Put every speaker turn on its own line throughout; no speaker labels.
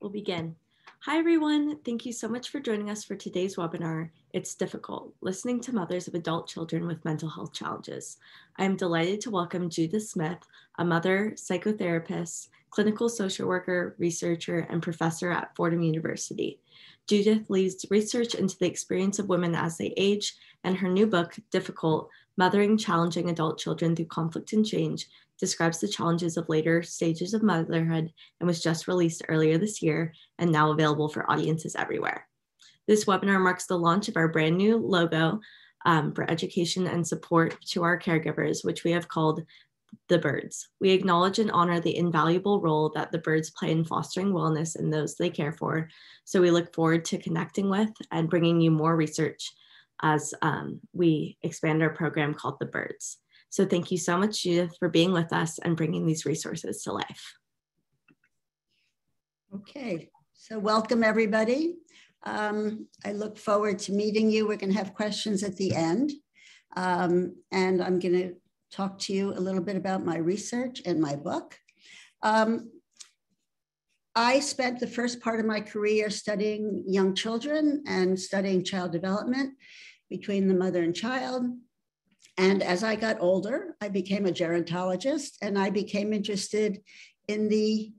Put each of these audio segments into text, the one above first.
We'll begin. Hi, everyone. Thank you so much for joining us for today's webinar, It's Difficult, Listening to Mothers of Adult Children with Mental Health Challenges. I am delighted to welcome Judith Smith, a mother, psychotherapist, clinical social worker, researcher, and professor at Fordham University. Judith leads research into the experience of women as they age, and her new book, Difficult, Mothering Challenging Adult Children Through Conflict and Change, describes the challenges of later stages of motherhood and was just released earlier this year and now available for audiences everywhere. This webinar marks the launch of our brand new logo um, for education and support to our caregivers, which we have called the birds. We acknowledge and honor the invaluable role that the birds play in fostering wellness in those they care for. So we look forward to connecting with and bringing you more research as um, we expand our program called The Birds. So thank you so much, Judith, for being with us and bringing these resources to life.
Okay, so welcome everybody. Um, I look forward to meeting you. We're gonna have questions at the end. Um, and I'm gonna talk to you a little bit about my research and my book. Um, I spent the first part of my career studying young children and studying child development between the mother and child. And as I got older, I became a gerontologist and I became interested in the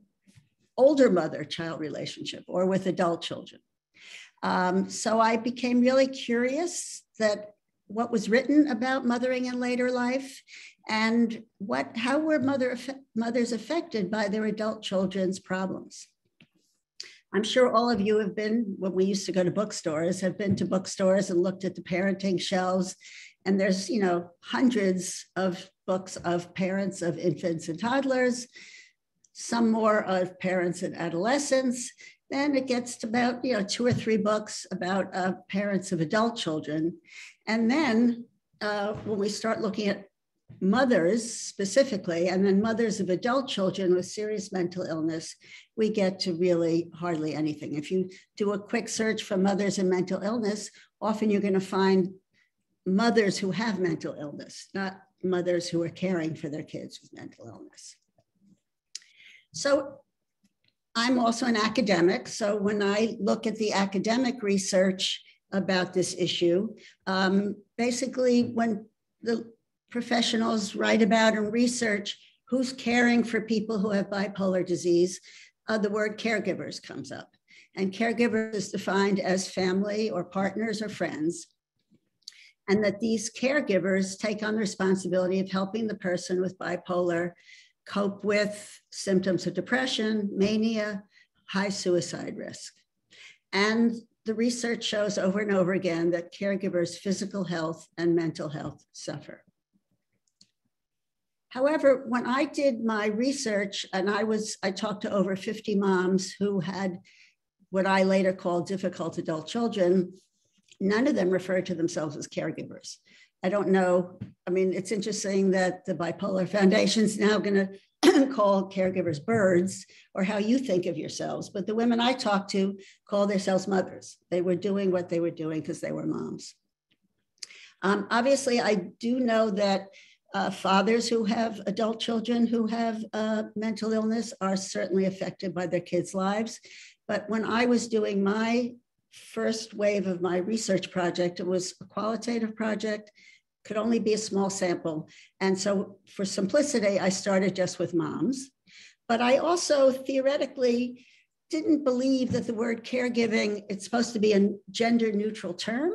older mother child relationship or with adult children. Um, so I became really curious that what was written about mothering in later life and what how were mother, mothers affected by their adult children's problems. I'm sure all of you have been, when we used to go to bookstores, have been to bookstores and looked at the parenting shelves and there's, you know, hundreds of books of parents of infants and toddlers, some more of parents and adolescents. Then it gets to about, you know, two or three books about uh, parents of adult children. And then uh, when we start looking at mothers specifically, and then mothers of adult children with serious mental illness, we get to really hardly anything. If you do a quick search for mothers and mental illness, often you're going to find mothers who have mental illness, not mothers who are caring for their kids with mental illness. So I'm also an academic. So when I look at the academic research about this issue, um, basically when the professionals write about and research who's caring for people who have bipolar disease, uh, the word caregivers comes up. And caregivers is defined as family or partners or friends and that these caregivers take on the responsibility of helping the person with bipolar cope with symptoms of depression, mania, high suicide risk. And the research shows over and over again that caregivers' physical health and mental health suffer. However, when I did my research and I was, I talked to over 50 moms who had what I later called difficult adult children, none of them refer to themselves as caregivers. I don't know. I mean, it's interesting that the Bipolar Foundation is now going to call caregivers birds or how you think of yourselves. But the women I talked to call themselves mothers. They were doing what they were doing because they were moms. Um, obviously, I do know that uh, fathers who have adult children who have uh, mental illness are certainly affected by their kids' lives. But when I was doing my first wave of my research project. It was a qualitative project, could only be a small sample. And so for simplicity, I started just with moms. But I also theoretically didn't believe that the word caregiving, it's supposed to be a gender neutral term.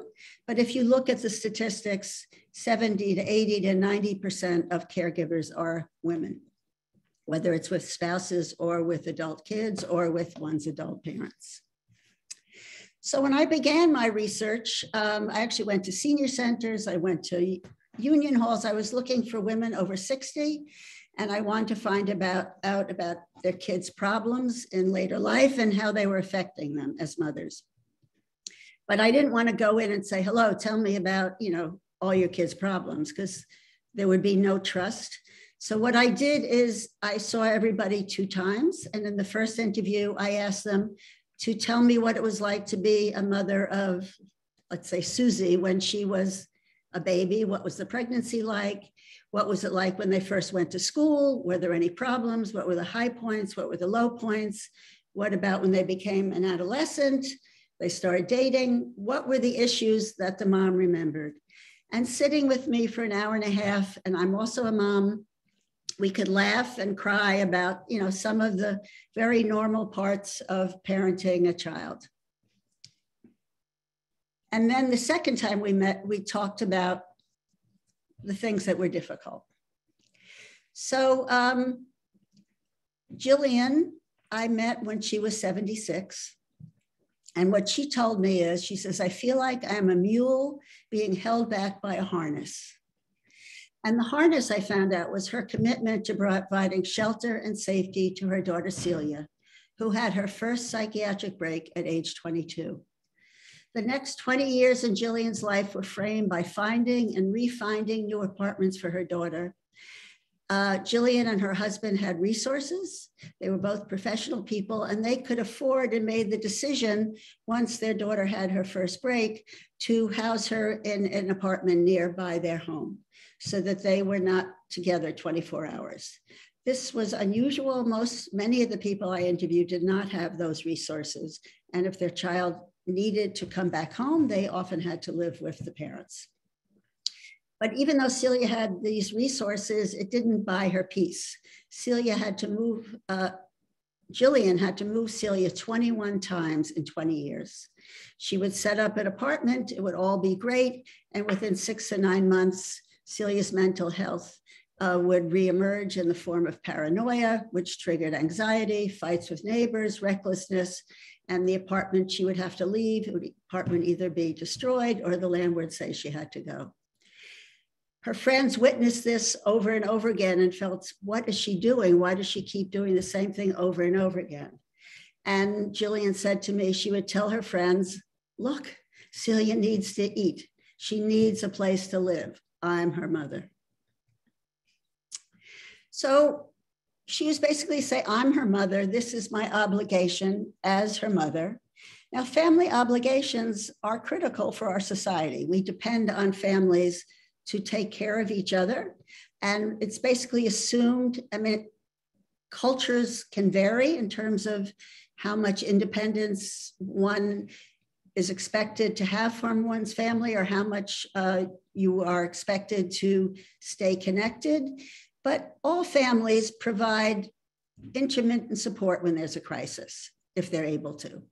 But if you look at the statistics, 70 to 80 to 90% of caregivers are women, whether it's with spouses or with adult kids or with one's adult parents. So when I began my research, um, I actually went to senior centers, I went to union halls. I was looking for women over 60, and I wanted to find about, out about their kids' problems in later life and how they were affecting them as mothers. But I didn't want to go in and say, hello, tell me about, you know, all your kids' problems, because there would be no trust. So what I did is I saw everybody two times. And in the first interview, I asked them, to tell me what it was like to be a mother of, let's say, Susie when she was a baby. What was the pregnancy like? What was it like when they first went to school? Were there any problems? What were the high points? What were the low points? What about when they became an adolescent? They started dating. What were the issues that the mom remembered? And sitting with me for an hour and a half, and I'm also a mom, we could laugh and cry about, you know, some of the very normal parts of parenting a child. And then the second time we met, we talked about the things that were difficult. So um, Jillian, I met when she was 76. And what she told me is, she says, I feel like I'm a mule being held back by a harness. And the hardest I found out was her commitment to providing shelter and safety to her daughter Celia, who had her first psychiatric break at age 22. The next 20 years in Jillian's life were framed by finding and refinding new apartments for her daughter. Uh, Jillian and her husband had resources. They were both professional people and they could afford and made the decision once their daughter had her first break to house her in an apartment nearby their home so that they were not together 24 hours. This was unusual. Most, many of the people I interviewed did not have those resources. And if their child needed to come back home, they often had to live with the parents. But even though Celia had these resources, it didn't buy her peace. Celia had to move, uh, Jillian had to move Celia 21 times in 20 years. She would set up an apartment, it would all be great. And within six to nine months, Celia's mental health uh, would reemerge in the form of paranoia, which triggered anxiety, fights with neighbors, recklessness, and the apartment she would have to leave, the apartment either be destroyed or the landlord say she had to go. Her friends witnessed this over and over again and felt, what is she doing? Why does she keep doing the same thing over and over again? And Jillian said to me, she would tell her friends, look, Celia needs to eat. She needs a place to live. I'm her mother. So she was basically say, I'm her mother. This is my obligation as her mother. Now, family obligations are critical for our society. We depend on families to take care of each other. And it's basically assumed, I mean, cultures can vary in terms of how much independence one is expected to have from one's family or how much uh, you are expected to stay connected. But all families provide intermittent support when there's a crisis, if they're able to.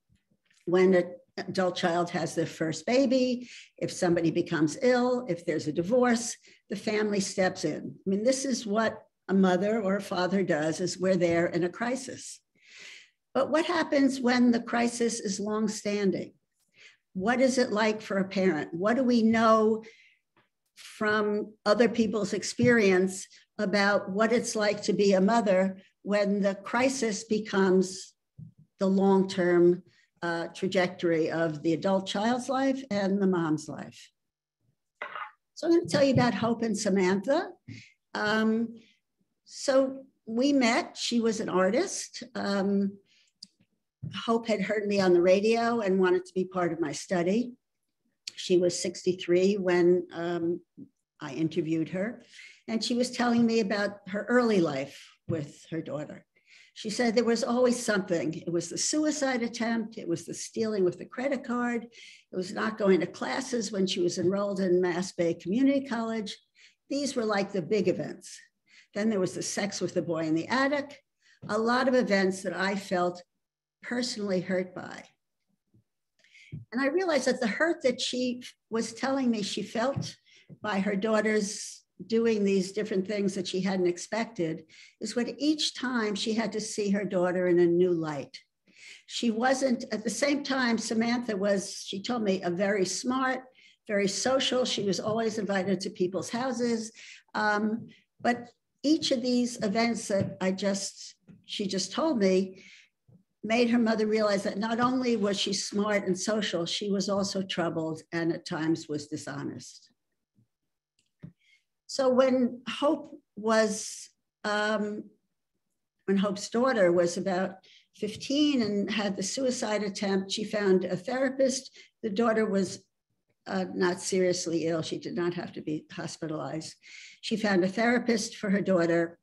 When an adult child has their first baby, if somebody becomes ill, if there's a divorce, the family steps in. I mean, this is what a mother or a father does is we're there in a crisis. But what happens when the crisis is long-standing? What is it like for a parent? What do we know from other people's experience about what it's like to be a mother when the crisis becomes the long term uh, trajectory of the adult child's life and the mom's life. So, I'm going to tell you about Hope and Samantha. Um, so, we met, she was an artist. Um, Hope had heard me on the radio and wanted to be part of my study. She was 63 when um, I interviewed her. And she was telling me about her early life with her daughter. She said there was always something. It was the suicide attempt, it was the stealing with the credit card, it was not going to classes when she was enrolled in Mass Bay Community College. These were like the big events. Then there was the sex with the boy in the attic, a lot of events that I felt personally hurt by. And I realized that the hurt that she was telling me she felt by her daughter's doing these different things that she hadn't expected is what each time she had to see her daughter in a new light. She wasn't, at the same time, Samantha was, she told me, a very smart, very social. She was always invited to people's houses. Um, but each of these events that I just, she just told me, made her mother realize that not only was she smart and social, she was also troubled and at times was dishonest. So when Hope was, um, when Hope's daughter was about 15 and had the suicide attempt, she found a therapist. The daughter was uh, not seriously ill. She did not have to be hospitalized. She found a therapist for her daughter.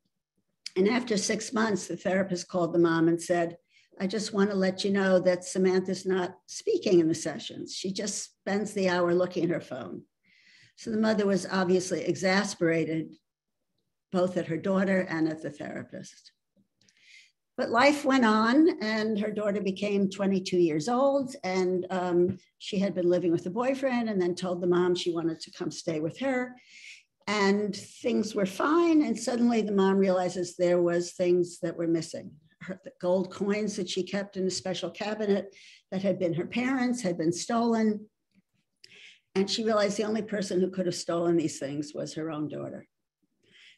And after six months, the therapist called the mom and said, I just want to let you know that Samantha's not speaking in the sessions. She just spends the hour looking at her phone. So the mother was obviously exasperated, both at her daughter and at the therapist. But life went on, and her daughter became 22 years old, and um, she had been living with a boyfriend, and then told the mom she wanted to come stay with her. And things were fine, and suddenly the mom realizes there was things that were missing. Her the gold coins that she kept in a special cabinet that had been her parents had been stolen. And she realized the only person who could have stolen these things was her own daughter.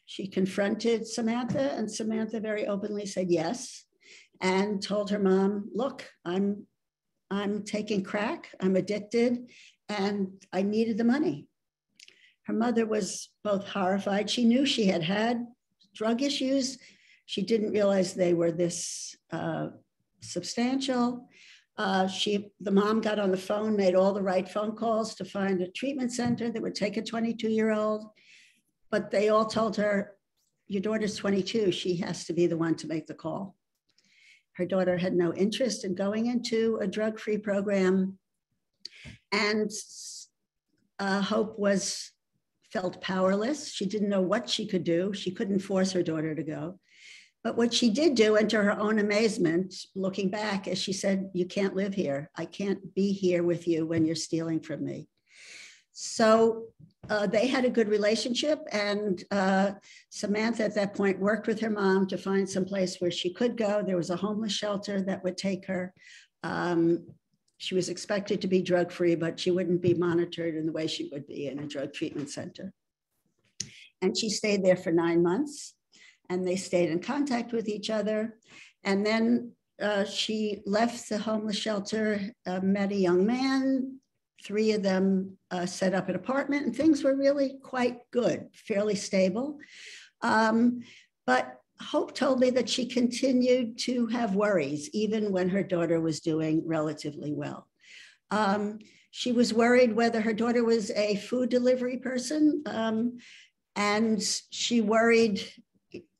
She confronted Samantha, and Samantha very openly said yes, and told her mom, "Look, I'm, I'm taking crack. I'm addicted, and I needed the money." Her mother was both horrified. She knew she had had drug issues. She didn't realize they were this uh, substantial. Uh, she, the mom got on the phone, made all the right phone calls to find a treatment center that would take a 22 year old but they all told her, Your daughter's 22, she has to be the one to make the call. Her daughter had no interest in going into a drug free program. And uh, Hope was felt powerless. She didn't know what she could do. She couldn't force her daughter to go. But what she did do, and to her own amazement, looking back, is she said, You can't live here. I can't be here with you when you're stealing from me. So uh, they had a good relationship, and uh, Samantha at that point worked with her mom to find some place where she could go. There was a homeless shelter that would take her. Um, she was expected to be drug free, but she wouldn't be monitored in the way she would be in a drug treatment center. And she stayed there for nine months, and they stayed in contact with each other. And then uh, she left the homeless shelter, uh, met a young man, Three of them uh, set up an apartment, and things were really quite good, fairly stable. Um, but Hope told me that she continued to have worries, even when her daughter was doing relatively well. Um, she was worried whether her daughter was a food delivery person, um, and she worried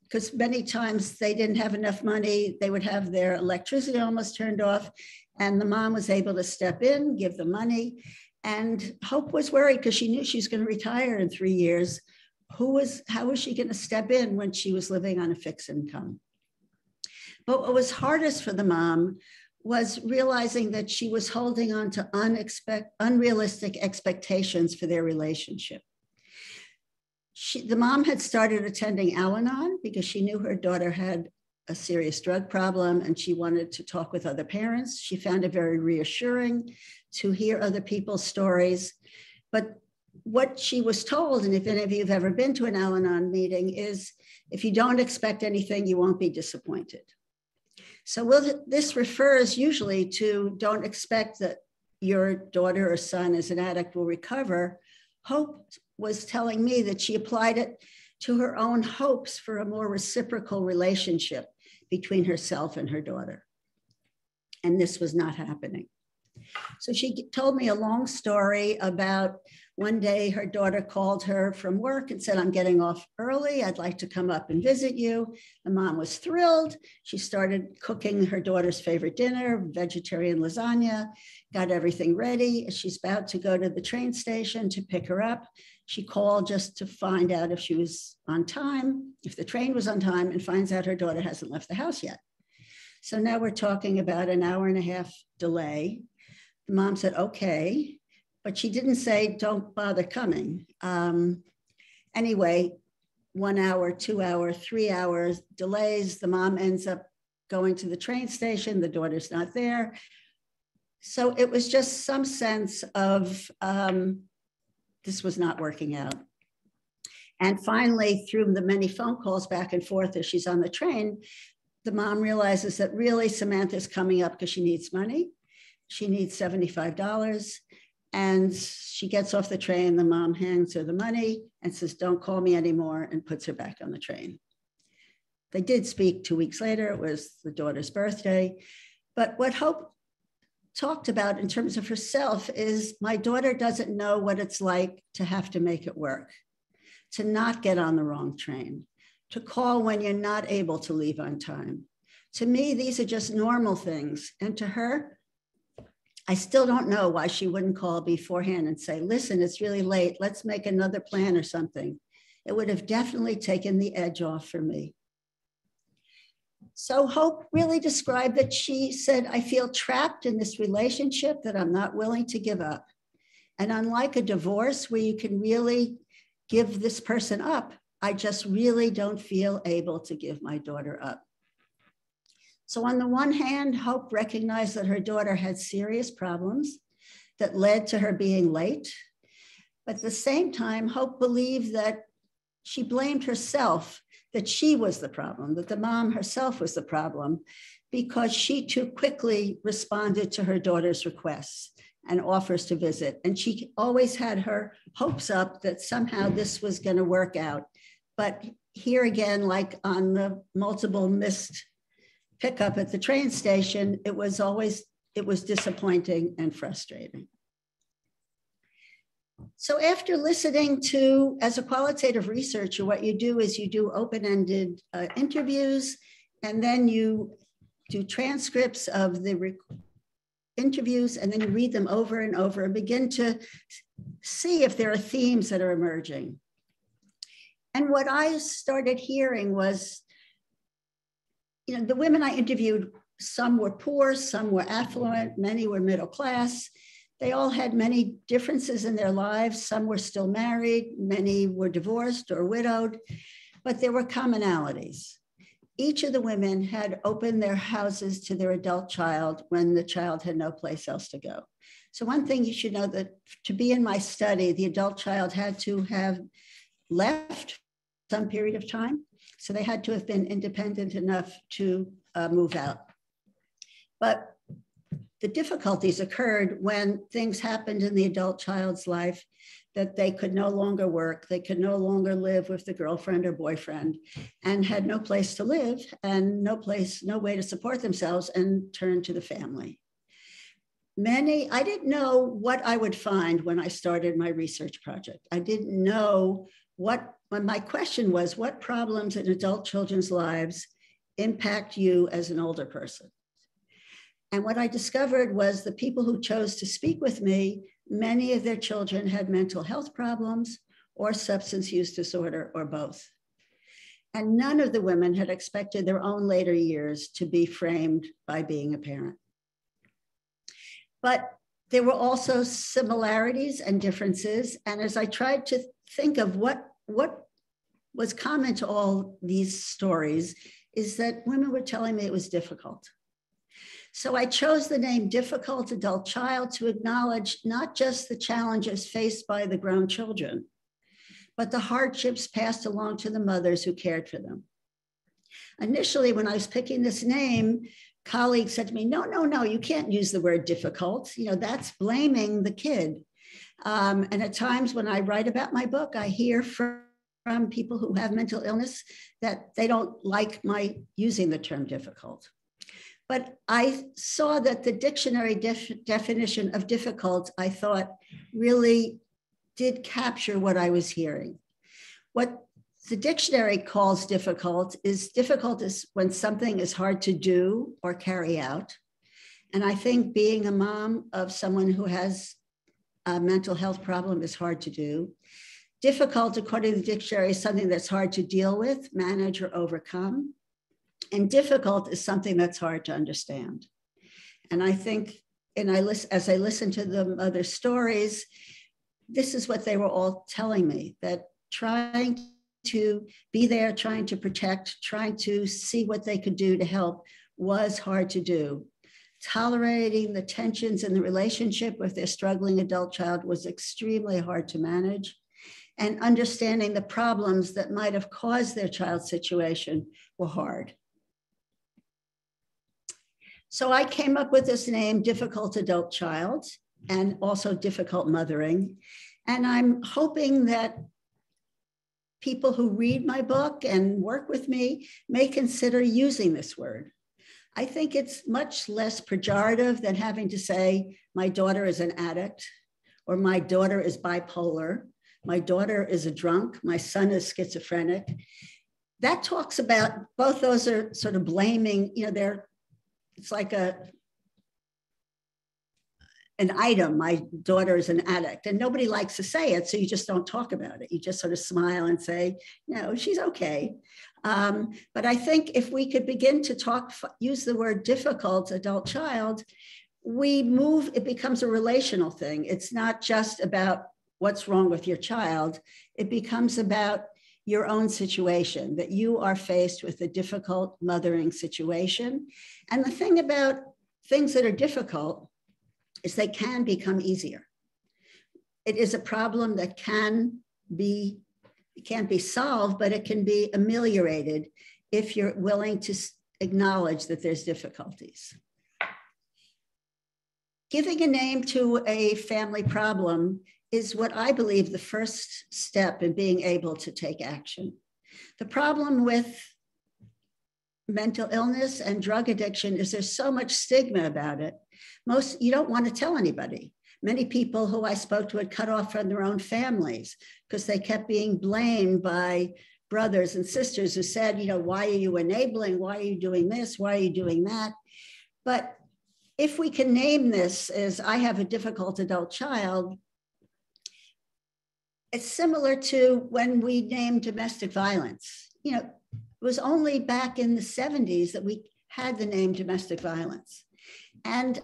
because many times they didn't have enough money. They would have their electricity almost turned off, and the mom was able to step in, give the money. And Hope was worried because she knew she was going to retire in three years. Who was, how was she going to step in when she was living on a fixed income? But what was hardest for the mom was realizing that she was holding on to unexpect, unrealistic expectations for their relationship. She, the mom had started attending Al Anon because she knew her daughter had a serious drug problem and she wanted to talk with other parents. She found it very reassuring to hear other people's stories. But what she was told, and if any of you have ever been to an Al Anon meeting, is if you don't expect anything, you won't be disappointed. So this refers usually to don't expect that your daughter or son as an addict will recover. Hope was telling me that she applied it to her own hopes for a more reciprocal relationship between herself and her daughter. And this was not happening. So she told me a long story about one day her daughter called her from work and said, I'm getting off early. I'd like to come up and visit you. The mom was thrilled. She started cooking her daughter's favorite dinner, vegetarian lasagna, got everything ready. She's about to go to the train station to pick her up. She called just to find out if she was on time, if the train was on time, and finds out her daughter hasn't left the house yet. So now we're talking about an hour and a half delay. The mom said, okay, but she didn't say, don't bother coming. Um, anyway, one hour, two hour, three hours delays. The mom ends up going to the train station. The daughter's not there. So it was just some sense of um, this was not working out. And finally, through the many phone calls back and forth as she's on the train, the mom realizes that really Samantha's coming up because she needs money. She needs $75. And she gets off the train. The mom hands her the money and says, Don't call me anymore, and puts her back on the train. They did speak two weeks later. It was the daughter's birthday. But what Hope talked about in terms of herself is my daughter doesn't know what it's like to have to make it work, to not get on the wrong train, to call when you're not able to leave on time, To me, these are just normal things. And to her, I still don't know why she wouldn't call beforehand and say, listen, it's really late. Let's make another plan or something. It would have definitely taken the edge off for me. So Hope really described that she said, I feel trapped in this relationship that I'm not willing to give up. And unlike a divorce where you can really give this person up, I just really don't feel able to give my daughter up. So, on the one hand, Hope recognized that her daughter had serious problems that led to her being late. But at the same time, Hope believed that she blamed herself that she was the problem, that the mom herself was the problem, because she too quickly responded to her daughter's requests and offers to visit. And she always had her hopes up that somehow this was going to work out. But here again, like on the multiple missed pickup at the train station, it was always, it was disappointing and frustrating. So after listening to, as a qualitative researcher, what you do is you do open-ended uh, interviews, and then you do transcripts of the interviews, and then you read them over and over and begin to see if there are themes that are emerging. And what I started hearing was you know, the women I interviewed, some were poor, some were affluent, many were middle class. They all had many differences in their lives. Some were still married, many were divorced or widowed, but there were commonalities. Each of the women had opened their houses to their adult child when the child had no place else to go. So, one thing you should know that to be in my study, the adult child had to have left some period of time so they had to have been independent enough to uh, move out. But the difficulties occurred when things happened in the adult child's life that they could no longer work, they could no longer live with the girlfriend or boyfriend, and had no place to live and no place, no way to support themselves and turn to the family. Many, I didn't know what I would find when I started my research project. I didn't know what my question was what problems in adult children's lives impact you as an older person and what i discovered was the people who chose to speak with me many of their children had mental health problems or substance use disorder or both. And none of the women had expected their own later years to be framed by being a parent. But there were also similarities and differences. And as i tried to think of what what was common to all these stories is that women were telling me it was difficult. So I chose the name difficult adult child to acknowledge not just the challenges faced by the grown children, but the hardships passed along to the mothers who cared for them. Initially, when I was picking this name, colleagues said to me, no, no, no, you can't use the word difficult. You know, that's blaming the kid. Um, and at times when I write about my book, I hear from, from people who have mental illness that they don't like my using the term difficult. But I saw that the dictionary def- definition of difficult, I thought, really did capture what I was hearing. What the dictionary calls difficult is difficult is when something is hard to do or carry out. And I think being a mom of someone who has a mental health problem is hard to do. Difficult, according to the dictionary, is something that's hard to deal with, manage, or overcome. And difficult is something that's hard to understand. And I think, and I listen, as I listen to the other stories, this is what they were all telling me that trying to be there, trying to protect, trying to see what they could do to help was hard to do tolerating the tensions in the relationship with their struggling adult child was extremely hard to manage. And understanding the problems that might have caused their child's situation were hard. So I came up with this name, Difficult Adult Child, and also Difficult Mothering. And I'm hoping that people who read my book and work with me may consider using this word. I think it's much less pejorative than having to say, my daughter is an addict, or my daughter is bipolar, my daughter is a drunk, my son is schizophrenic. that talks about both those are sort of blaming, you know, they're, it's like a, an item. My daughter is an addict, and nobody likes to say it, so you just don't talk about it. You just sort of smile and say, "No, she's okay." Um, but I think if we could begin to talk, use the word difficult adult child, we move. It becomes a relational thing. It's not just about what's wrong with your child. It becomes about your own situation, that you are faced with a difficult mothering situation. And the thing about things that are difficult is they can become easier. It is a problem that can be, can't be solved, but it can be ameliorated if you're willing to acknowledge that there's difficulties. Giving a name to a family problem is what I believe the first step in being able to take action. The problem with mental illness and drug addiction is there's so much stigma about it. Most you don't want to tell anybody. Many people who I spoke to had cut off from their own families because they kept being blamed by brothers and sisters who said, you know, why are you enabling? Why are you doing this? Why are you doing that? But if we can name this as I have a difficult adult child, it's similar to when we named domestic violence. You know, it was only back in the 70s that we had the name domestic violence. And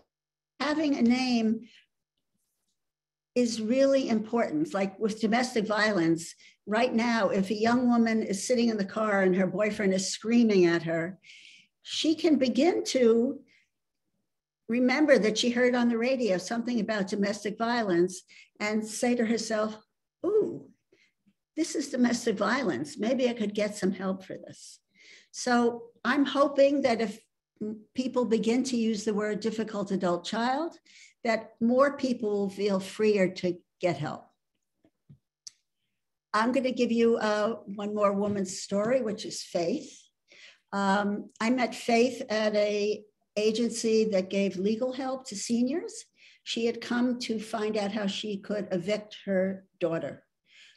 having a name is really important. Like with domestic violence, right now, if a young woman is sitting in the car and her boyfriend is screaming at her, she can begin to remember that she heard on the radio something about domestic violence and say to herself, Ooh, this is domestic violence. Maybe I could get some help for this. So I'm hoping that if people begin to use the word difficult adult child, that more people will feel freer to get help. I'm going to give you uh, one more woman's story, which is Faith. Um, I met Faith at a agency that gave legal help to seniors. She had come to find out how she could evict her daughter.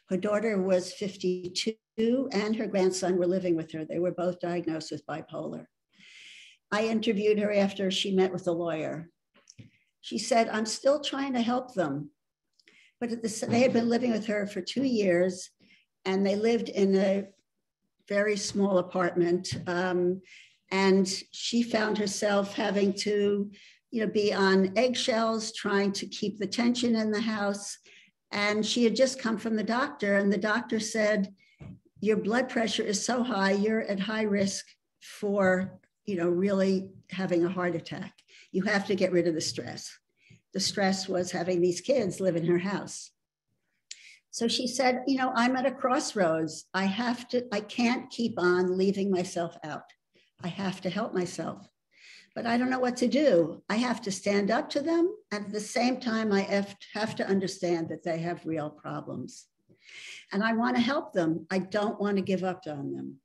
Her daughter was 52 and her grandson were living with her. They were both diagnosed with bipolar. I interviewed her after she met with a lawyer. She said, I'm still trying to help them. But the, they had been living with her for two years and they lived in a very small apartment. Um, and she found herself having to you know, be on eggshells, trying to keep the tension in the house. And she had just come from the doctor, and the doctor said, Your blood pressure is so high, you're at high risk for you know, really having a heart attack. You have to get rid of the stress. The stress was having these kids live in her house. So she said, you know, I'm at a crossroads. I have to, I can't keep on leaving myself out. I have to help myself. But I don't know what to do. I have to stand up to them. At the same time, I have to understand that they have real problems. And I want to help them. I don't want to give up on them.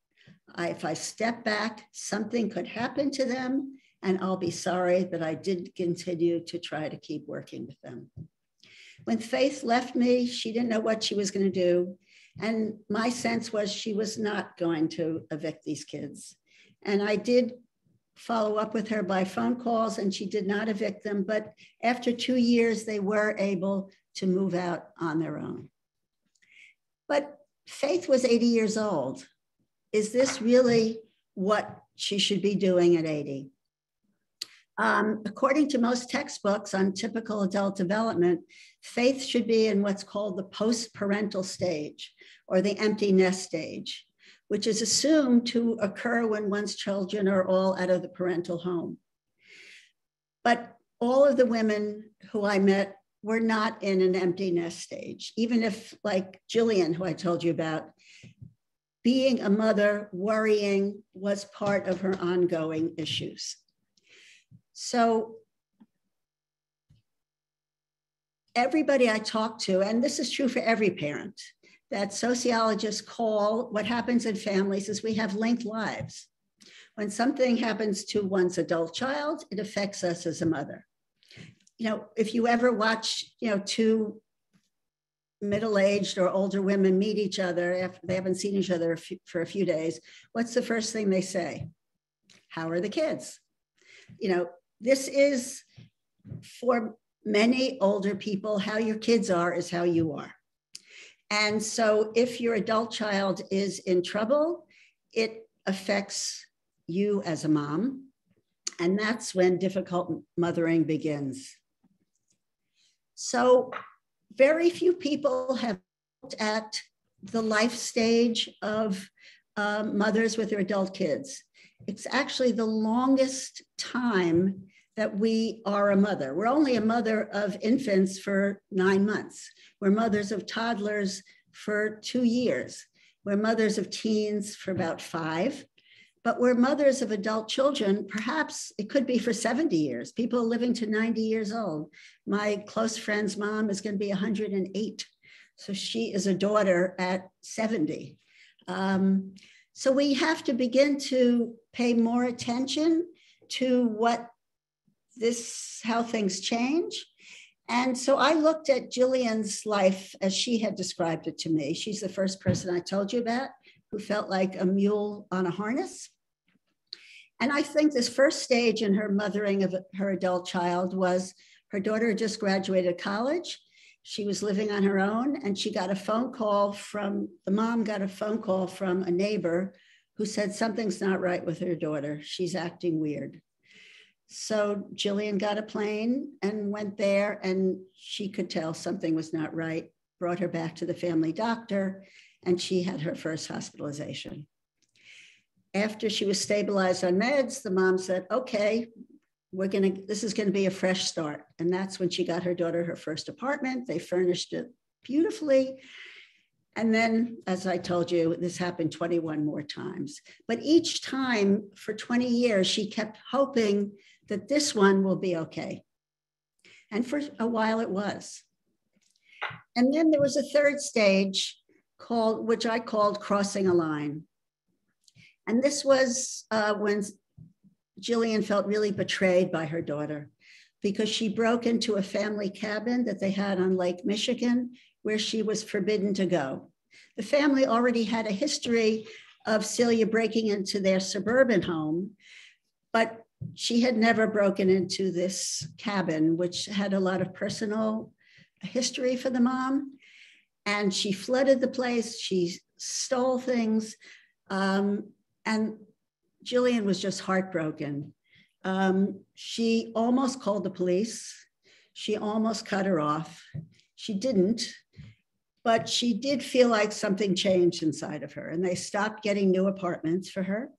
I, if I step back, something could happen to them, and I'll be sorry, but I did continue to try to keep working with them. When Faith left me, she didn't know what she was going to do. And my sense was she was not going to evict these kids. And I did follow up with her by phone calls, and she did not evict them. But after two years, they were able to move out on their own. But Faith was 80 years old is this really what she should be doing at 80? Um, according to most textbooks on typical adult development, faith should be in what's called the post parental stage or the empty nest stage, which is assumed to occur when one's children are all out of the parental home. But all of the women who I met were not in an empty nest stage, even if, like Jillian, who I told you about, being a mother, worrying was part of her ongoing issues. So everybody I talked to, and this is true for every parent, that sociologists call what happens in families is we have linked lives. When something happens to one's adult child, it affects us as a mother. You know, if you ever watch, you know, two middle-aged or older women meet each other after they haven't seen each other for a few days, what's the first thing they say? How are the kids? You know, this is for many older people, how your kids are is how you are. And so if your adult child is in trouble, it affects you as a mom. And that's when difficult mothering begins. So very few people have looked at the life stage of um, mothers with their adult kids. It's actually the longest time that we are a mother. We're only a mother of infants for nine months. We're mothers of toddlers for two years. We're mothers of teens for about five. But we're mothers of adult children, perhaps it could be for 70 years, people living to 90 years old. My close friend's mom is going to be 108. So she is a daughter at 70. Um, so we have to begin to pay more attention to what this, how things change. And so I looked at Jillian's life as she had described it to me. She's the first person I told you about who felt like a mule on a harness. And I think this first stage in her mothering of her adult child was her daughter had just graduated college. She was living on her own, and she got a phone call from the mom, got a phone call from a neighbor who said something's not right with her daughter. She's acting weird. So Jillian got a plane and went there, and she could tell something was not right, brought her back to the family doctor, and she had her first hospitalization. After she was stabilized on meds, the mom said, okay, we're going to, this is going to be a fresh start. And that's when she got her daughter her first apartment. They furnished it beautifully. And then, as I told you, this happened 21 more times. But each time for 20 years, she kept hoping that this one will be okay. And for a while it was. And then there was a third stage called, which I called crossing a line. And this was uh, when Jillian felt really betrayed by her daughter because she broke into a family cabin that they had on Lake Michigan where she was forbidden to go. The family already had a history of Celia breaking into their suburban home, but she had never broken into this cabin, which had a lot of personal history for the mom. And she flooded the place, she stole things. Um, and Jillian was just heartbroken. Um, she almost called the police. She almost cut her off. She didn't, but she did feel like something changed inside of her and they stopped getting new apartments for her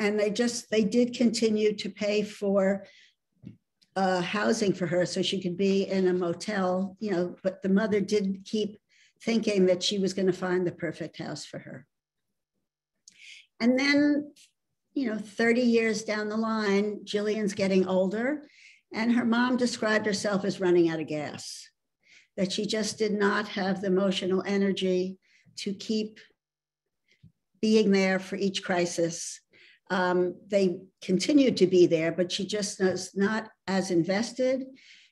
and they just they did continue to pay for uh, housing for her so she could be in a motel you know but the mother did keep thinking that she was going to find the perfect house for her and then you know 30 years down the line jillian's getting older and her mom described herself as running out of gas that she just did not have the emotional energy to keep being there for each crisis. Um, they continued to be there, but she just was not as invested.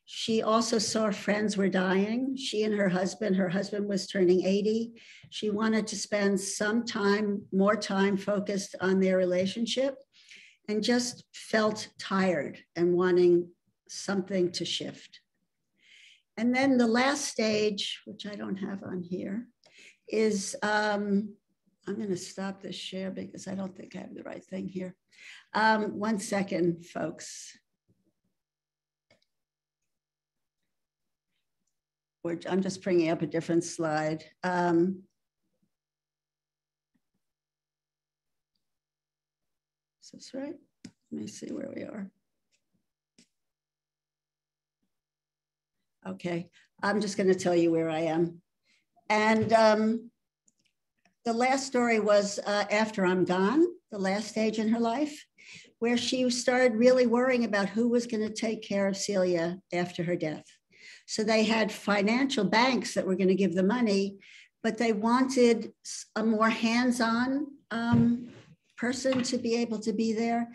She also saw friends were dying. She and her husband, her husband was turning 80. She wanted to spend some time, more time focused on their relationship and just felt tired and wanting something to shift. And then the last stage, which I don't have on here, is um, I'm going to stop this share because I don't think I have the right thing here. Um, one second, folks. I'm just bringing up a different slide. Um, is this right? Let me see where we are. Okay, I'm just going to tell you where I am. And um, the last story was uh, after I'm gone, the last stage in her life, where she started really worrying about who was going to take care of Celia after her death. So they had financial banks that were going to give the money, but they wanted a more hands on um, person to be able to be there.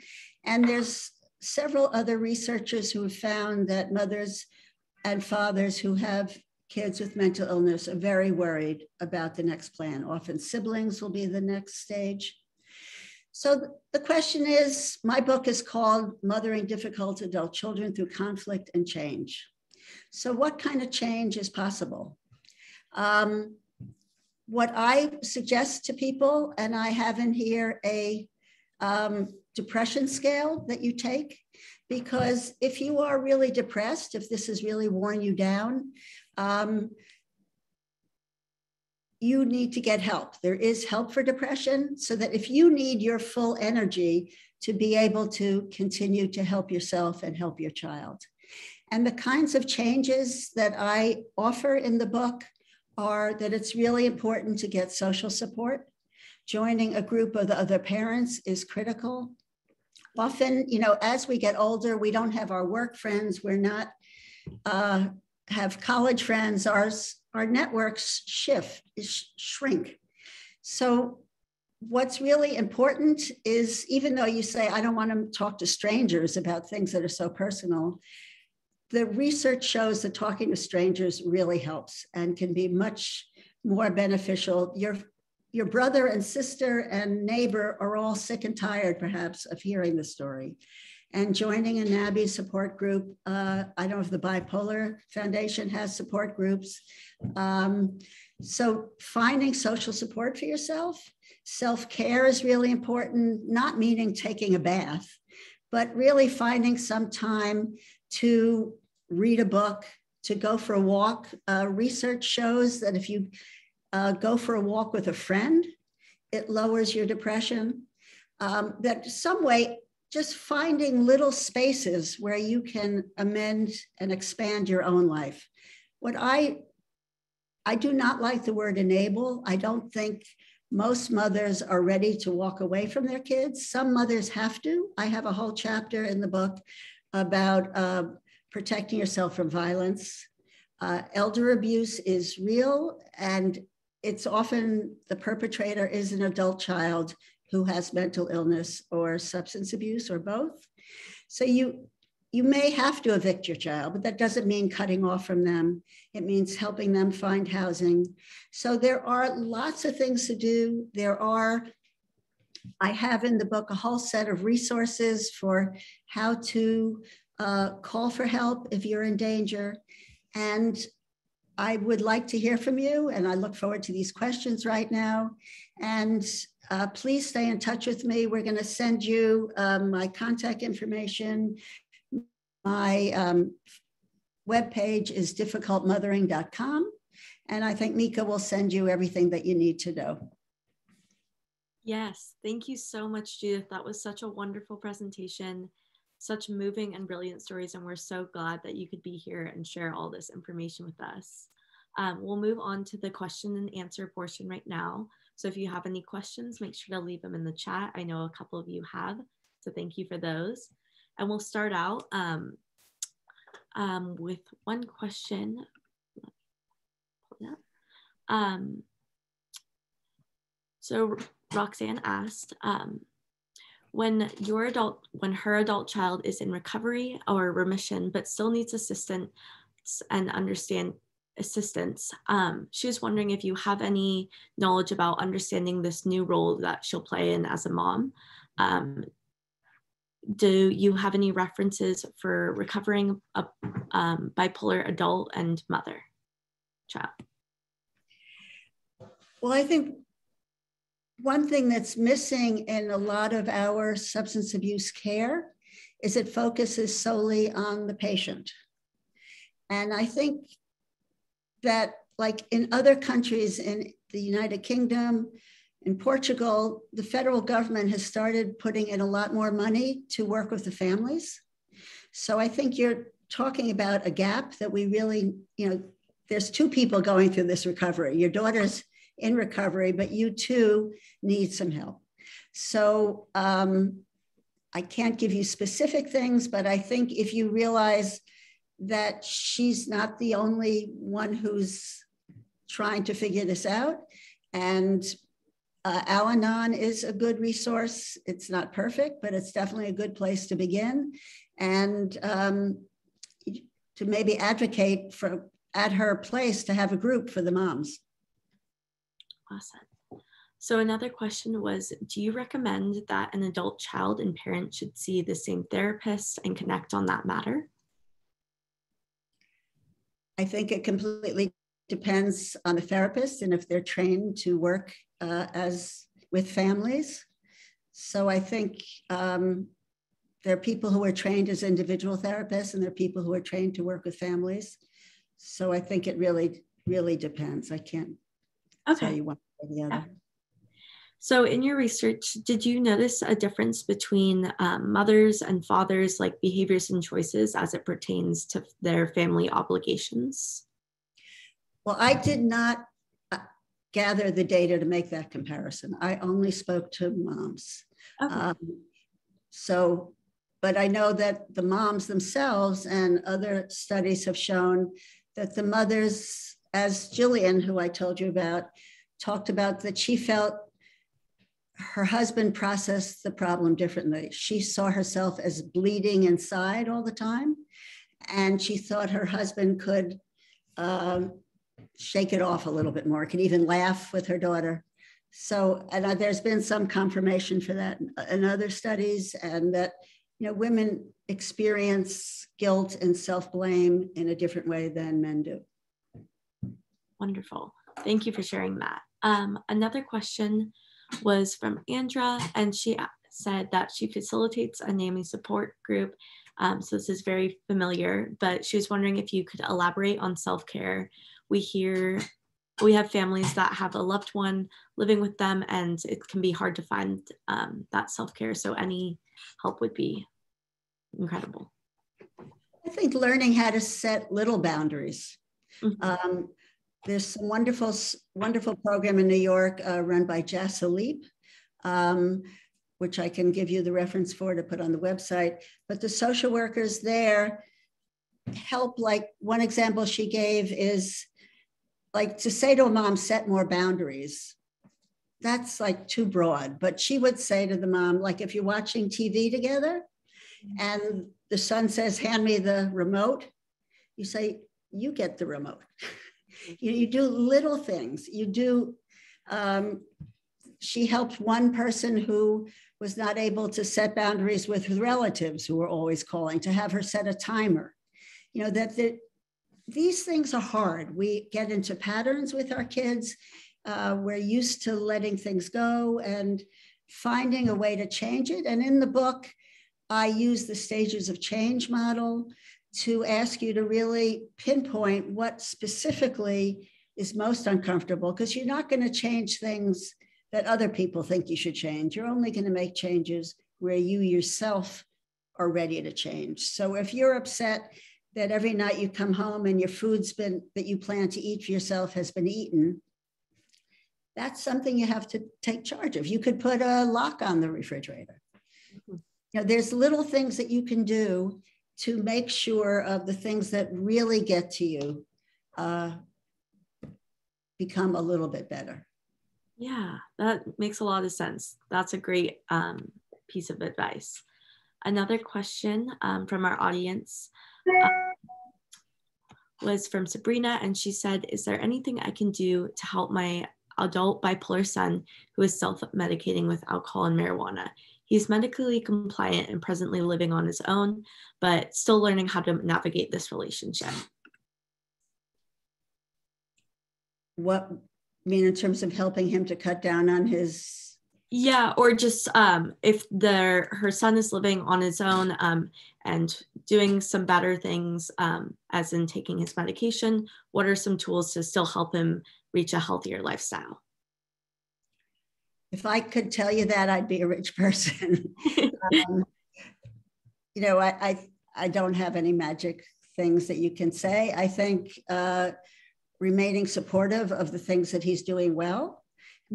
And there's several other researchers who have found that mothers and fathers who have kids with mental illness are very worried about the next plan. Often siblings will be the next stage. So the question is my book is called Mothering Difficult Adult Children Through Conflict and Change. So, what kind of change is possible? Um, what I suggest to people, and I have in here a um, depression scale that you take, because if you are really depressed, if this has really worn you down, um, you need to get help. There is help for depression, so that if you need your full energy to be able to continue to help yourself and help your child. And the kinds of changes that I offer in the book are that it's really important to get social support. Joining a group of the other parents is critical. Often, you know, as we get older, we don't have our work friends. We're not uh, have college friends. Our our networks shift, shrink. So what's really important is even though you say, I don't want to talk to strangers about things that are so personal, the research shows that talking to strangers really helps and can be much more beneficial. Your, your brother and sister and neighbor are all sick and tired, perhaps, of hearing the story. And joining a NAMI support group, uh, I don't know if the Bipolar Foundation has support groups. Um, so finding social support for yourself, self-care is really important, not meaning taking a bath, but really finding some time to read a book, to go for a walk. Uh, research shows that if you uh, go for a walk with a friend, it lowers your depression. Um, that some way, just finding little spaces where you can amend and expand your own life. What I I do not like the word enable. I don't think most mothers are ready to walk away from their kids. Some mothers have to. I have a whole chapter in the book about uh, protecting yourself from violence. Uh, elder abuse is real, and it's often the perpetrator is an adult child who has mental illness or substance abuse or both. So you you may have to evict your child, but that doesn't mean cutting off from them. It means helping them find housing. So there are lots of things to do. There are, I have in the book a whole set of resources for how to uh, call for help if you're in danger. And I would like to hear from you, and I look forward to these questions right now. And uh, please stay in touch with me. We're going to send you um, my contact information. My um, webpage is difficultmothering.com. And I think Mika will send you everything that you need to know.
Yes, thank you so much, Judith. That was such a wonderful presentation such moving and brilliant stories, and we're so glad that you could be here and share all this information with us. Um, we'll move on to the question and answer portion right now. So if you have any questions, make sure to leave them in the chat. I know a couple of you have, so thank you for those. And we'll start out um, um, with one question. Um, so Roxanne asked, um, when your adult when her adult child is in recovery or remission but still needs assistance and understand assistance. Um, she was wondering if you have any knowledge about understanding this new role that she'll play in as a mom. Um, do you have any references for recovering a um, bipolar adult and mother child?
Well i think one thing that's missing in a lot of our substance abuse care is it focuses solely on the patient. And I think that, like in other countries in the United Kingdom, in Portugal, the federal government has started putting in a lot more money to work with the families. So I think you're talking about a gap that we really, you know, there's two people going through this recovery. Your daughter's in recovery, but you too need some help. So um, I can't give you specific things, but I think if you realize that she's not the only one who's trying to figure this out, and uh, Al Anon is a good resource. It's not perfect, but it's definitely a good place to begin. And um, to maybe advocate for at her place to have a group for the moms.
Awesome. So another question was, do you recommend that an adult child and parent should see the same therapist and connect on that matter?
I think it completely depends on the therapist and if they're trained to work uh, as with families. So I think um, there are people who are trained as individual therapists and there are people who are trained to work with families. So I think it really, really depends. I can't okay. tell you one or the other.
So, in your research, did you notice a difference between um, mothers and fathers, like behaviors and choices as it pertains to their family obligations?
Well, I did not uh, gather the data to make that comparison. I only spoke to moms. Okay. Um, so, but I know that the moms themselves and other studies have shown that the mothers, as Jillian, who I told you about, talked about that she felt her husband processed the problem differently. She saw herself as bleeding inside all the time, and she thought her husband could um, shake it off a little bit more, could even laugh with her daughter. So, and uh, there's been some confirmation for that in other studies, and that you know women experience guilt and self blame in a different way than men do.
Wonderful. Thank you for sharing that. Um, another question was from Andra, and she said that she facilitates a NAMI support group. Um, so this is very familiar, but she was wondering if you could elaborate on self care. We hear we have families that have a loved one living with them, and it can be hard to find um, that self care. So any help would be incredible.
I think learning how to set little boundaries. Mm-hmm. Um, there's some wonderful, wonderful program in New York uh, run by JASA LEAP, um, which I can give you the reference for to put on the website. But the social workers there help, like one example she gave is like to say to a mom, set more boundaries. That's like too broad. But she would say to the mom, like if you're watching TV together and the son says, hand me the remote, you say, you get the remote. you, you do little things. You do, um, she helped one person who was not able to set boundaries with relatives who were always calling to have her set a timer. You know, that the, these things are hard. We get into patterns with our kids. Uh, we're used to letting things go and finding a way to change it. And in the book, I use the stages of change model to ask you to really pinpoint what specifically is most uncomfortable because you're not going to change things that other people think you should change. You're only going to make changes where you yourself are ready to change. So if you're upset that every night you come home and your food's been that you plan to eat for yourself has been eaten, that's something you have to take charge of. You could put a lock on the refrigerator. Mm-hmm. You know, there's little things that you can do to make sure of the things that really get to you uh, become a little bit better.
Yeah, that makes a lot of sense. That's a great um, piece of advice. Another question um, from our audience uh, was from Sabrina, and she said, Is there anything I can do to help my adult bipolar son who is self medicating with alcohol and marijuana? He's medically compliant and presently living on his own, but still learning how to navigate this relationship.
What I mean in terms of helping him to cut down on his
yeah or just um, if their her son is living on his own um, and doing some better things um, as in taking his medication what are some tools to still help him reach a healthier lifestyle
if I could tell you that, I'd be a rich person. um, you know, I, I, I don't have any magic things that you can say. I think uh, remaining supportive of the things that he's doing well.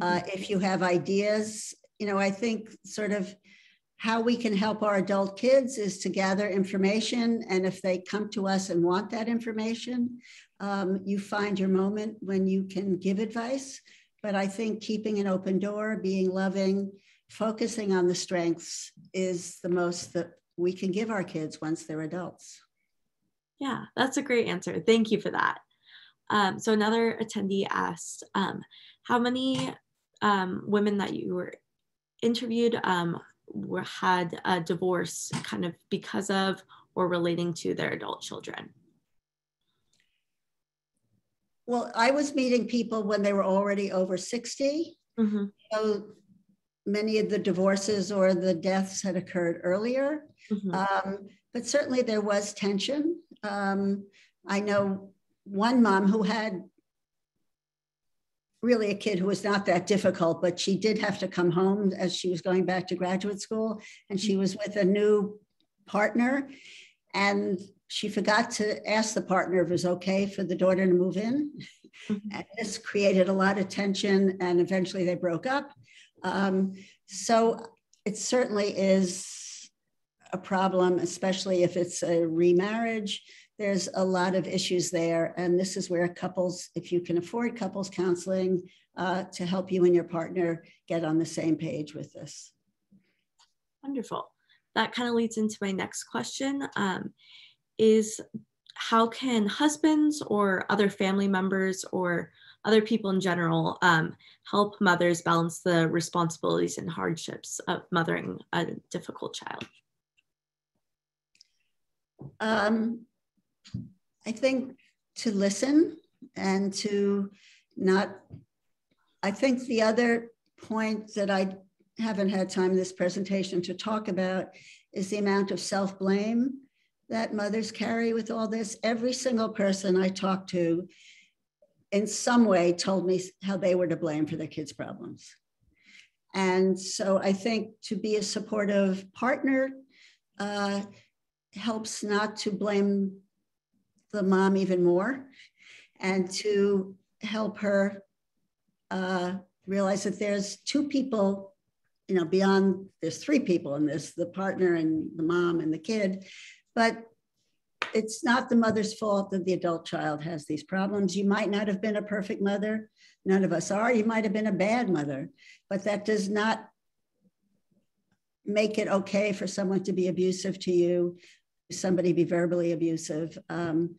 Uh, mm-hmm. if you have ideas, you know, I think sort of how we can help our adult kids is to gather information. And if they come to us and want that information, um, you find your moment when you can give advice. But I think keeping an open door, being loving, focusing on the strengths is the most that we can give our kids once they're adults.
Yeah, that's a great answer. Thank you for that. Um, so another attendee asked, um, how many um, women that you were interviewed um, were, had a divorce kind of because of or relating to their adult children?
Well, I was meeting people when they were already over 60. Mm-hmm. So many of the divorces or the deaths had occurred earlier. Mm-hmm. Um, but certainly there was tension. Um, I know one mom who had really a kid who was not that difficult, but she did have to come home as she was going back to graduate school, and she was with a new partner. And she forgot to ask the partner if it was okay for the daughter to move in. Mm-hmm. And this created a lot of tension, and eventually they broke up. Um, so it certainly is a problem, especially if it's a remarriage. There's a lot of issues there. And this is where couples, if you can afford couples counseling uh, to help you and your partner get on the same page with this.
Wonderful. That kind of leads into my next question um, is how can husbands or other family members or other people in general um, help mothers balance the responsibilities and hardships of mothering a difficult child?
Um, I think to listen and to not, I think the other point that I haven't had time in this presentation to talk about is the amount of self blame that mothers carry with all this. Every single person I talked to in some way told me how they were to blame for their kids' problems. And so I think to be a supportive partner uh, helps not to blame the mom even more and to help her uh, realize that there's two people you know beyond there's three people in this the partner and the mom and the kid but it's not the mother's fault that the adult child has these problems. You might not have been a perfect mother. None of us are. You might have been a bad mother, but that does not make it okay for someone to be abusive to you, somebody be verbally abusive. Um,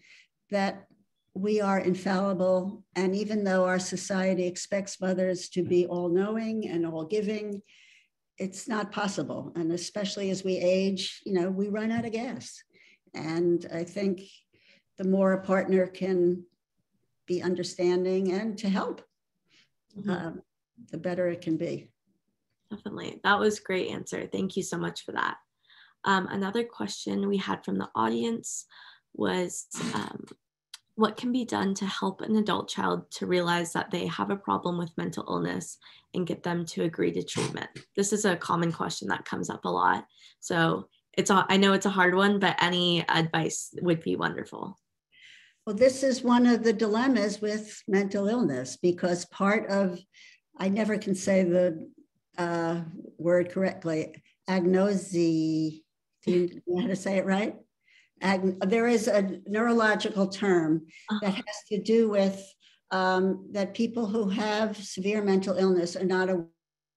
that we are infallible. And even though our society expects mothers to be all knowing and all giving, it's not possible. And especially as we age, you know, we run out of gas. And I think the more a partner can be understanding and to help, mm-hmm. um, the better it can be.
Definitely. That was great answer. Thank you so much for that. Um, another question we had from the audience was um, what can be done to help an adult child to realize that they have a problem with mental illness and get them to agree to treatment? This is a common question that comes up a lot. So it's a, I know it's a hard one, but any advice would be wonderful.
Well, this is one of the dilemmas with mental illness because part of, I never can say the uh, word correctly, agnosi. Do you know how to say it right? Ag- there is a neurological term uh-huh. that has to do with um, that people who have severe mental illness are not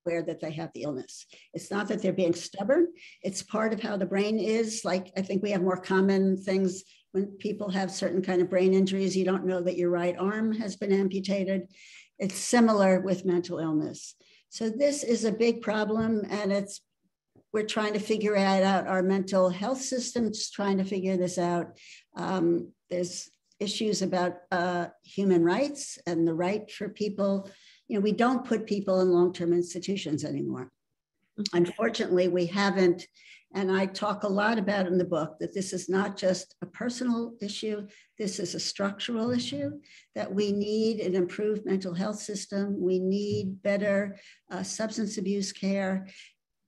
aware that they have the illness. It's not that they're being stubborn, it's part of how the brain is. Like, I think we have more common things when people have certain kind of brain injuries, you don't know that your right arm has been amputated. It's similar with mental illness. So this is a big problem and it's we're trying to figure out our mental health systems, trying to figure this out. Um, there's issues about uh, human rights and the right for people you know, we don't put people in long-term institutions anymore. Mm-hmm. Unfortunately, we haven't, and I talk a lot about in the book that this is not just a personal issue, this is a structural issue, that we need an improved mental health system, we need better uh, substance abuse care,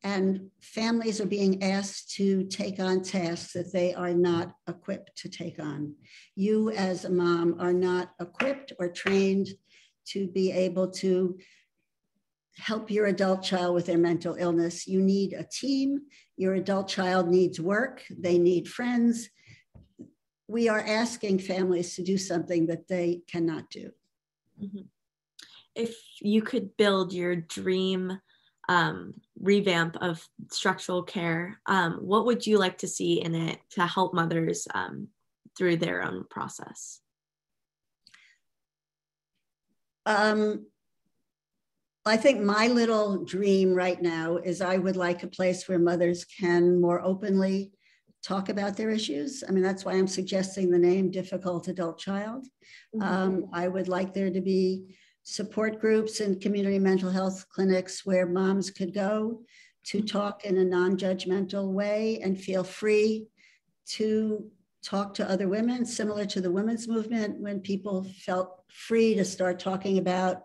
and families are being asked to take on tasks that they are not equipped to take on. You, as a mom, are not equipped or trained to be able to help your adult child with their mental illness. You need a team. Your adult child needs work. They need friends. We are asking families to do something that they cannot do. Mm-hmm.
If you could build your dream um, revamp of structural care, um, what would you like to see in it to help mothers um, through their own process?
Um, I think my little dream right now is I would like a place where mothers can more openly talk about their issues. I mean, that's why I'm suggesting the name Difficult Adult Child. Mm-hmm. Um, I would like there to be support groups and community mental health clinics where moms could go to mm-hmm. talk in a non judgmental way and feel free to talk to other women, similar to the women's movement when people felt free to start talking about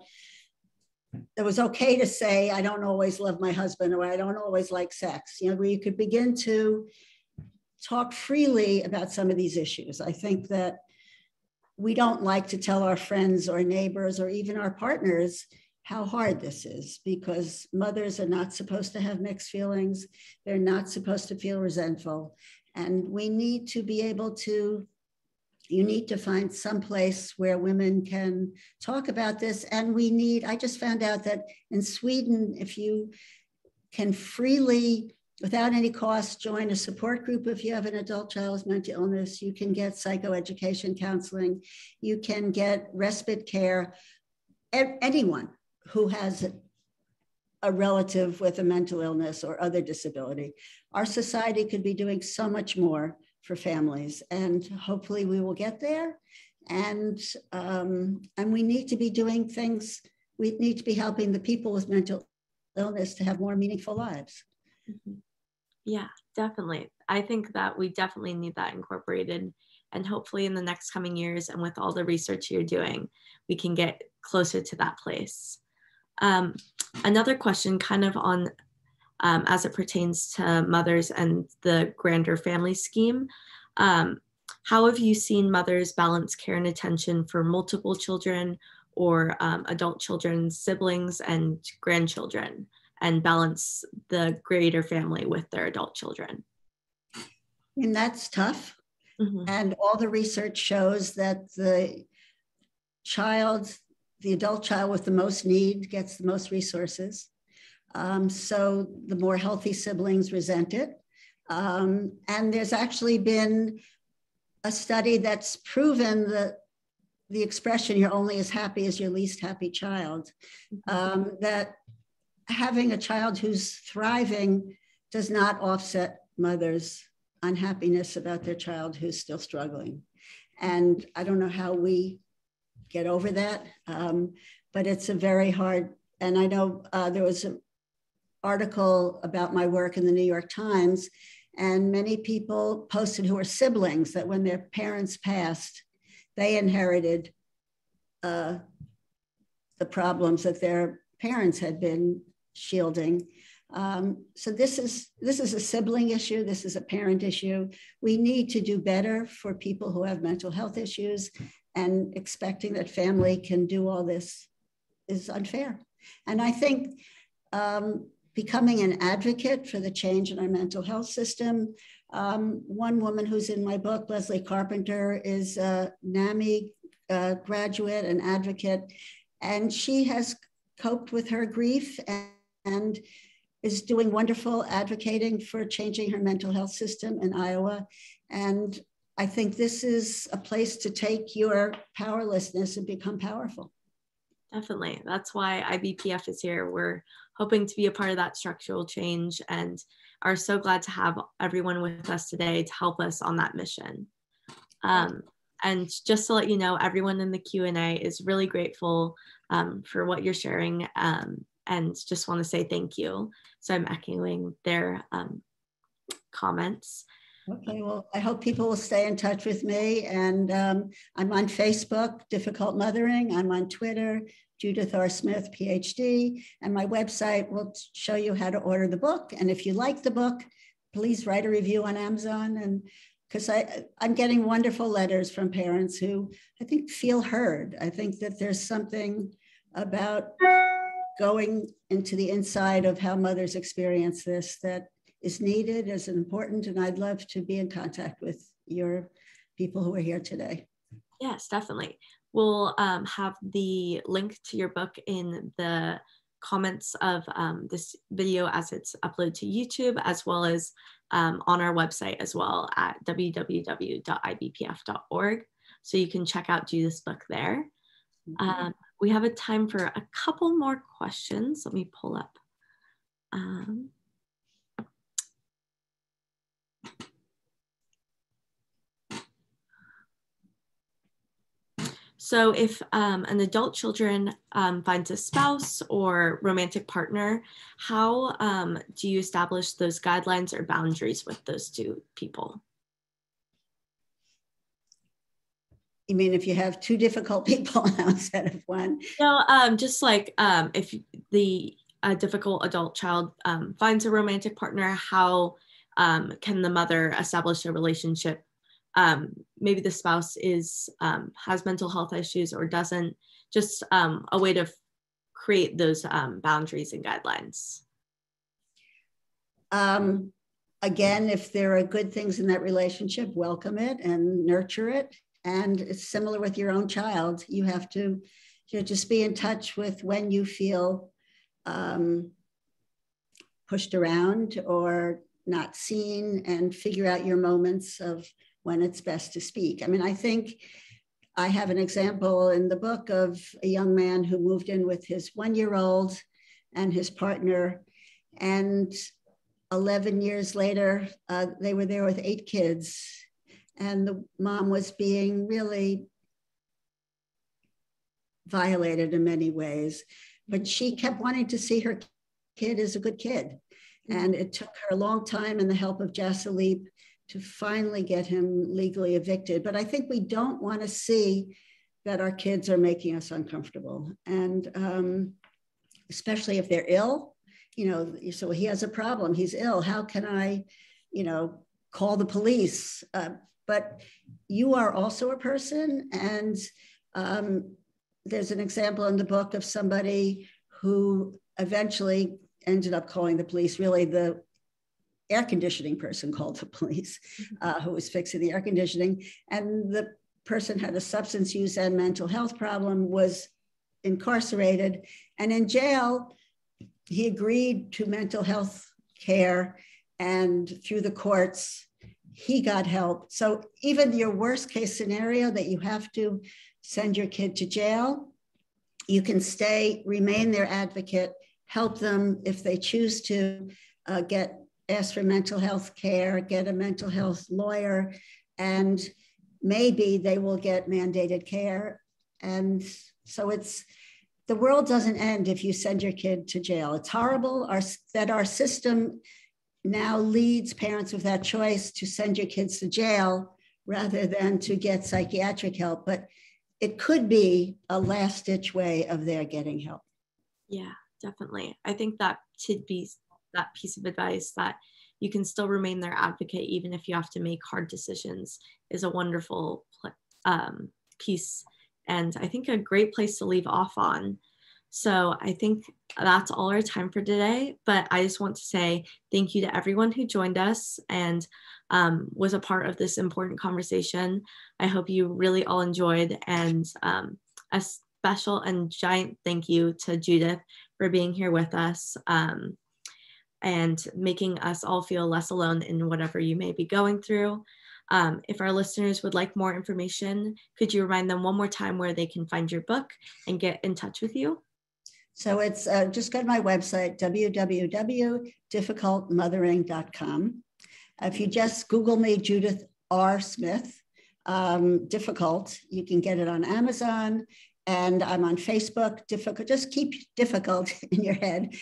it was okay to say i don't always love my husband or i don't always like sex you know where you could begin to talk freely about some of these issues. I think that we don't like to tell our friends or neighbors or even our partners how hard this is because mothers are not supposed to have mixed feelings. They're not supposed to feel resentful and we need to be able to you need to find some place where women can talk about this. And we need, I just found out that in Sweden, if you can freely, without any cost, join a support group if you have an adult child with mental illness, you can get psychoeducation counseling, you can get respite care. Anyone who has a relative with a mental illness or other disability. Our society could be doing so much more for families. And hopefully we will get there. And, um, and we need to be doing things, we need to be helping the people with mental illness to have more meaningful lives.
Mm-hmm. Yeah, definitely. I think that we definitely need that incorporated. And hopefully, in the next coming years, and with all the research you're doing, we can get closer to that place. Um, another question, kind of on um, as it pertains to mothers and the grander family scheme. Um, how have you seen mothers balance care and attention for multiple children or um, adult children, siblings, and grandchildren, and balance the greater family with their adult children?
And that's tough. Mm-hmm. And all the research shows that the child, the adult child with the most need, gets the most resources. Um, so the more healthy siblings resent it. Um, and there's actually been a study that's proven that the expression you're only as happy as your least happy child, um, that having a child who's thriving does not offset mothers' unhappiness about their child who's still struggling. And I don't know how we get over that, um, but it's a very hard. And I know uh, there was an article about my work in the New York Times, and many people posted who are siblings that when their parents passed, they inherited uh, the problems that their parents had been shielding. Um, so this is this is a sibling issue. This is a parent issue. We need to do better for people who have mental health issues, and expecting that family can do all this is unfair. And I think um, becoming an advocate for the change in our mental health system. Um, one woman who's in my book, Leslie Carpenter, is a NAMI uh, graduate and advocate, and she has coped with her grief and, and is doing wonderful advocating for changing her mental health system in Iowa. And I think this is a place to take your powerlessness and become powerful.
Definitely. That's why IBPF is here. We're hoping to be a part of that structural change and are so glad to have everyone with us today to help us on that mission. Um, and just to let you know, everyone in the Q&A is really grateful um, for what you're sharing um, and just want to say thank you. So I'm echoing their um, comments.
Okay, well, I hope people will stay in touch with me. And um, I'm on Facebook, Difficult Mothering. I'm on Twitter, Judith R. Smith, PhD. And my website will show you how to order the book. And if you like the book, please write a review on Amazon. And because I'm getting wonderful letters from parents who I think feel heard. I think that there's something about going into the inside of how mothers experience this that is needed, is important, and I'd love to be in contact with your people who are here today.
Yes, definitely. We'll um, have the link to your book in the comments of um, this video as it's uploaded to YouTube, as well as um, on our website as well at www.ibpf.org. So you can check out Judith's book there. Mm-hmm. Um, we have a time for a couple more questions. Let me pull up. So if um, an adult children um, finds a spouse or romantic partner, how um, do you establish those guidelines or boundaries with those two people?
You mean if you have two difficult people instead of one?
No, um, just like um, if the a difficult adult child um, finds a romantic partner, how um, can the mother establish a relationship um, maybe the spouse is um, has mental health issues or doesn't just um, a way to f- create those um, boundaries and guidelines.
Um, again if there are good things in that relationship welcome it and nurture it. And it's similar with your own child. You have to you know, just be in touch with when you feel um, pushed around or not seen and figure out your moments of when it's best to speak. I mean, I think I have an example in the book of a young man who moved in with his one year old and his partner. And 11 years later, uh, they were there with eight kids. And the mom was being really violated in many ways. But she kept wanting to see her kid as a good kid. And it took her a long time and the help of JASA LEAP to finally get him legally evicted. But I think we don't want to see that our kids are making us uncomfortable. And um, especially if they're ill, you know, so he has a problem, he's ill. How can I, you know, call the police? Uh, but you are also a person. And um, there's an example in the book of somebody who eventually ended up calling the police. Really, the air conditioning person called the police mm-hmm. uh, who was fixing the air conditioning. And the person had a substance use and mental health problem, was incarcerated. And in jail, he agreed to mental health care. And through the courts, he got help. So even your worst case scenario that you have to send your kid to jail, you can stay, remain their advocate, help them if they choose to uh, get ask for mental health care, get a mental health lawyer, and maybe they will get mandated care. And so it's the world doesn't end if you send your kid to jail. It's horrible our, that our system now leads parents with that choice to send your kids to jail rather than to get psychiatric help. But it could be a last ditch way of their getting help.
Yeah, definitely. I think that should be that piece of advice that you can still remain their advocate even if you have to make hard decisions is a wonderful um, piece and i think a great place to leave off on. So i think that's all our time for today but i just want to say thank you to everyone who joined us and um, was a part of this important conversation. I hope you really all enjoyed and um, a special and giant thank you to judith for being here with us. Um, and making us all feel less alone in whatever you may be going through. Um, if our listeners would like more information, could you remind them one more time where they can find your book and get in touch with you?
So it's uh, just go to my website, www.difficultmothering.com. If you just Google me, Judith R. Smith, um, difficult, you can get it on Amazon and I'm on Facebook. Difficult, just keep difficult in your head,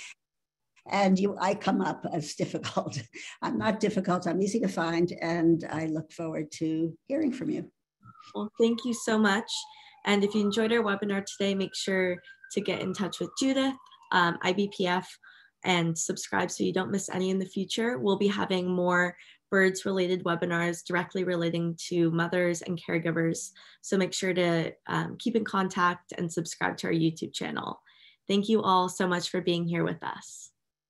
and you I come up as difficult. I'm not difficult, I'm easy to find, and I look forward to hearing from you.
Well, thank you so much. And if you enjoyed our webinar today, make sure to get in touch with Judith, um, IBPF, and subscribe so you don't miss any in the future. We'll be having more birds related webinars directly relating to mothers and caregivers. So make sure to um, keep in contact and subscribe to our YouTube channel. Thank you all so much for being here with us.